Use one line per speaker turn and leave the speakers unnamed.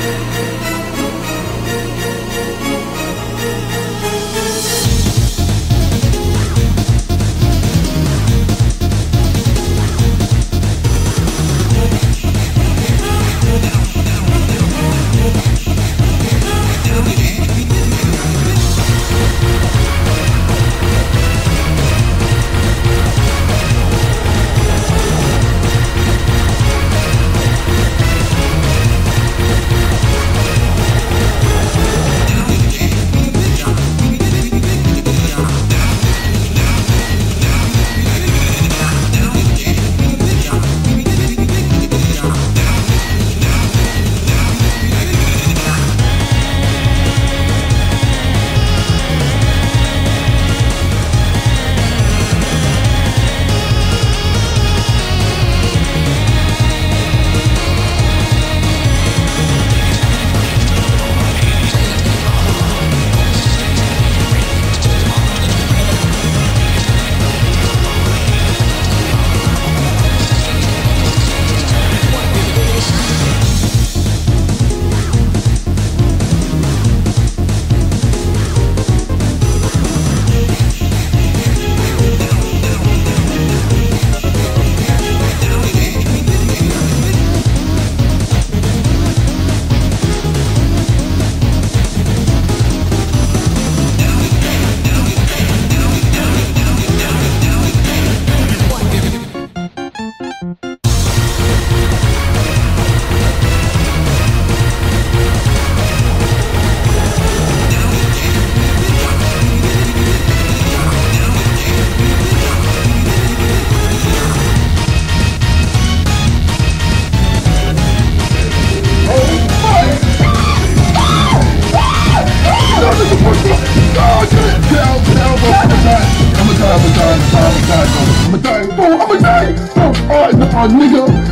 Música alright, nah, nigga,